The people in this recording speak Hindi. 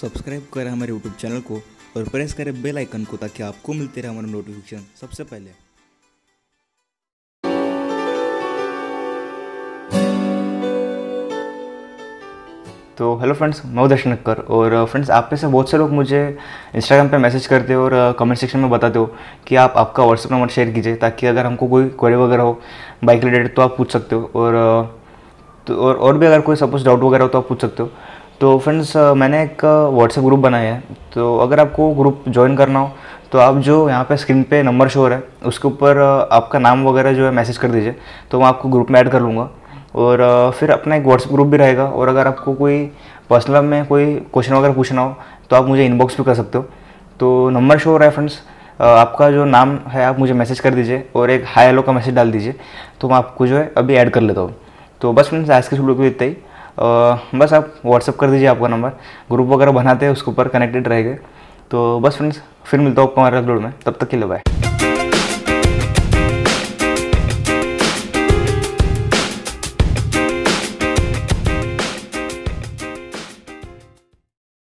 सब्सक्राइब करें हमारे यूट्यूब चैनल को और प्रेस करें बेल आइकन को ताकि आपको मिलते रहे हमारे नोटिफिकेशन सबसे पहले। तो हेलो फ्रेंड्स मैं हूँ नक्कर और फ्रेंड्स आप में से बहुत से लोग मुझे इंस्टाग्राम पे मैसेज करते हो और कमेंट सेक्शन में बताते हो कि आप, आपका व्हाट्सअप नंबर शेयर कीजिए ताकि अगर हमको कोई क्वेरी वगैरह हो बाइक रिलेटेड तो आप पूछ सकते हो और तो और और भी अगर कोई सपोज़ डाउट वगैरह हो तो आप पूछ सकते हो। तो फ्रेंड्स मैंने एक व्हाट्सएप ग्रुप बनाया है। तो अगर आपको ग्रुप ज्वाइन करना हो तो आप जो यहाँ पे स्क्रीन पे नंबर शो हो रहा है, उसके ऊपर आपका नाम वगैरह जो है मैसेज कर दीजिए तो मैं आपको ग्रुप में ऐड कर लूँगा। और फिर अपना एक व्हाट्सएप ग्रुप भी रहेगा, और अगर आपको कोई पर्सनल में कोई क्वेश्चन वगैरह पूछना हो तो आप मुझे इनबॉक्स भी कर सकते हो। तो नंबर शो हो रहा है फ्रेंड्स आपका जो नाम है, आप मुझे मैसेज कर दीजिए, और एक हाई हेलो का मैसेज डाल दीजिए तो मैं आपको जो है अभी ऐड कर लेता हूँ। तो बस फ्रेंड्स आज के वीडियो को इतना ही। बस आप व्हाट्सअप कर दीजिए आपका नंबर। ग्रुप वगैरह बनाते हैं, उसके ऊपर कनेक्टेड रहेंगे। तो बस फ्रेंड्स फिर मिलता हूँ आपको हमारे अपलोड में। तब तक के लिए बाय